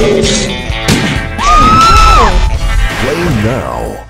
Play now.